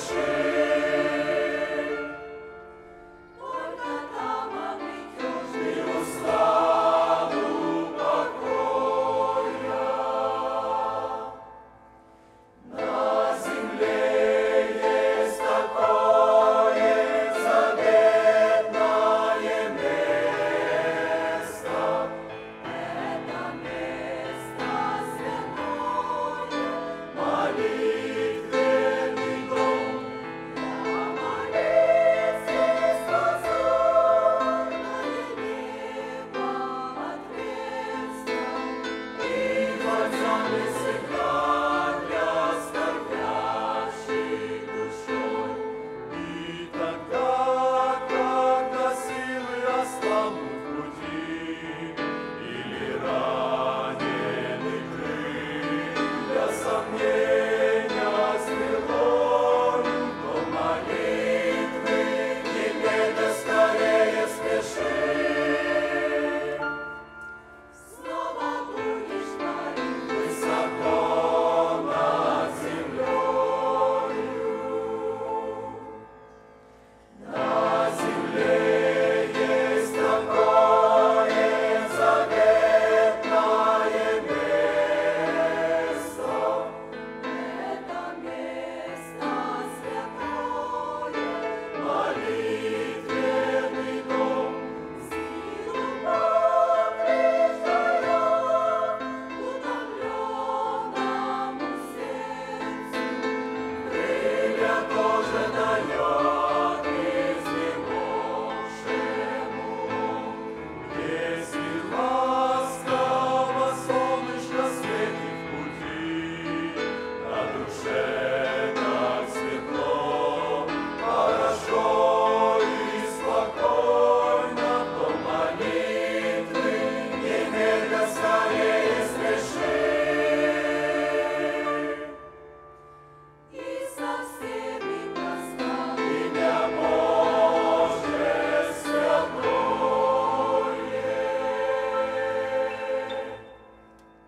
Blessed.